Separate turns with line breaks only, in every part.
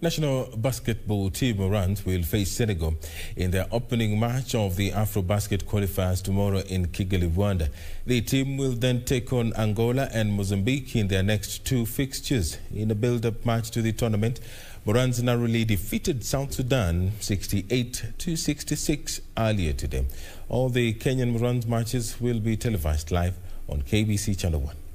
National basketball team Morans will face Senegal in their opening match of the AfroBasket qualifiers tomorrow in Kigali, Rwanda. The team will then take on Angola and Mozambique in their next two fixtures. In a build-up match to the tournament, Morans narrowly defeated South Sudan 68 to 66 earlier today. All the Kenyan Morans matches will be televised live on KBC Channel 1.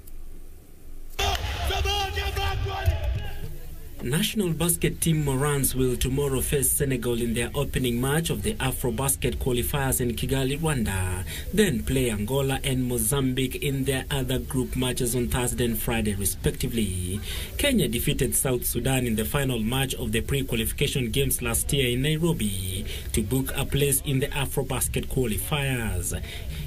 National basket team Morans will tomorrow face Senegal in their opening match of the AfroBasket qualifiers in Kigali, Rwanda. Then play Angola and Mozambique in their other group matches on Thursday and Friday, respectively. Kenya defeated South Sudan in the final match of the pre-qualification games last year in Nairobi to book a place in the AfroBasket qualifiers.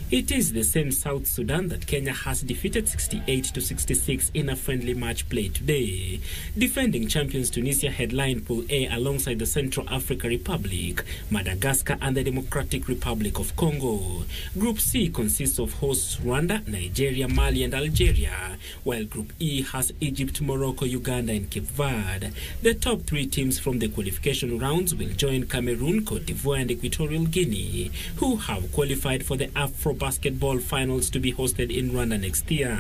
It is the same South Sudan that Kenya has defeated 68 to 66 in a friendly match played today. Defending champions Tunisia headline Pool A alongside the Central Africa Republic, Madagascar, and the Democratic Republic of Congo. Group C consists of hosts Rwanda, Nigeria, Mali, and Algeria, while Group E has Egypt, Morocco, Uganda, and Cape Verde. The top three teams from the qualification rounds will join Cameroon, Cote d'Ivoire, and Equatorial Guinea, who have qualified for the Afro basketball finals to be hosted in Rwanda next year.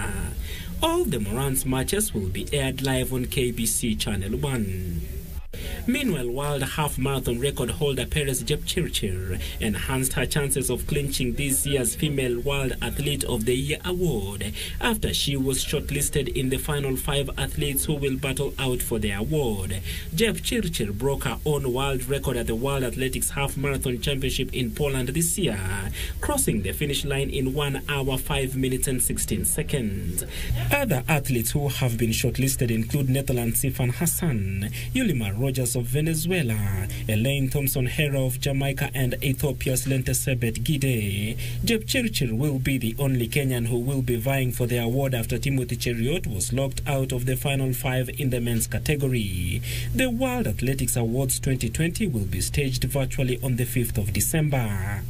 All the Morans matches will be aired live on KBC Channel 1. Meanwhile, world half marathon record holder Peres Jepchirchir enhanced her chances of clinching this year's Female World Athlete of the Year award after she was shortlisted in the final five athletes who will battle out for the award. Jepchirchir broke her own world record at the World Athletics Half Marathon Championship in Poland this year, crossing the finish line in 1 hour 5 minutes and 16 seconds. Other athletes who have been shortlisted include Netherlands Sifan Hassan, Yulimar Rogers of Venezuela, Elaine Thompson Herah of Jamaica, and Ethiopia's Letesenbet Gidey. Jeb Chirchir will be the only Kenyan who will be vying for the award after Timothy Cheruiyot was locked out of the final five in the men's category. The World Athletics Awards 2020 will be staged virtually on the 5th of December.